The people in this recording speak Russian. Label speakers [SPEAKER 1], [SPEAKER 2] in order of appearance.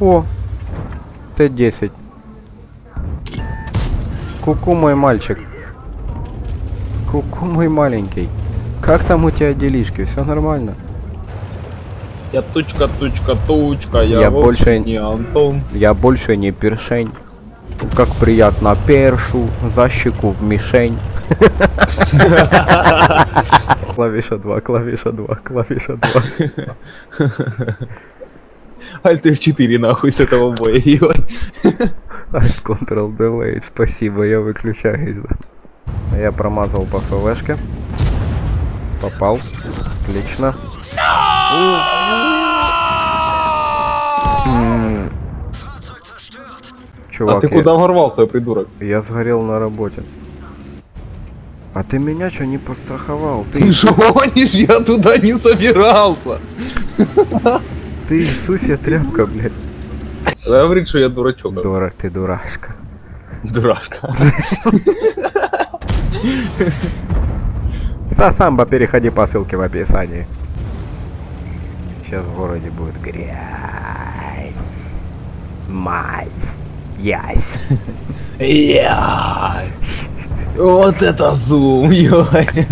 [SPEAKER 1] О, Т-10. Куку, мой мальчик. Куку, мой маленький. Как там у тебя делишки? Все нормально?
[SPEAKER 2] Я тучка, тучка, тучка, я,
[SPEAKER 1] Я больше-
[SPEAKER 2] не Антон.
[SPEAKER 1] Я больше не першень. Как приятно першу, за щеку в мишень. Клавиша 2, клавиша 2, клавиша 2.
[SPEAKER 2] Альт F4 нахуй с этого боя, ебать.
[SPEAKER 1] Alt Ctrl Delete, спасибо, я выключаюсь. Да. Я промазал по ФВшке. Попал. Отлично. М.
[SPEAKER 2] А
[SPEAKER 1] Чувак,
[SPEAKER 2] ты
[SPEAKER 1] я-
[SPEAKER 2] куда ворвался, придурок?
[SPEAKER 1] я сгорел на работе. А ты меня что не подстраховал?
[SPEAKER 2] Ты
[SPEAKER 1] Ты,
[SPEAKER 2] что гонишь? Я туда не собирался.
[SPEAKER 1] Ты Иисусе тряпка, блядь.
[SPEAKER 2] Она говорит, что я дурачок.
[SPEAKER 1] Дура, ты дурашка.
[SPEAKER 2] Дурашка.
[SPEAKER 1] За самбо переходи по ссылке в описании. Сейчас в городе будет грязь. Мать. Ясь.
[SPEAKER 2] Ясь. Вот это зум, ебать.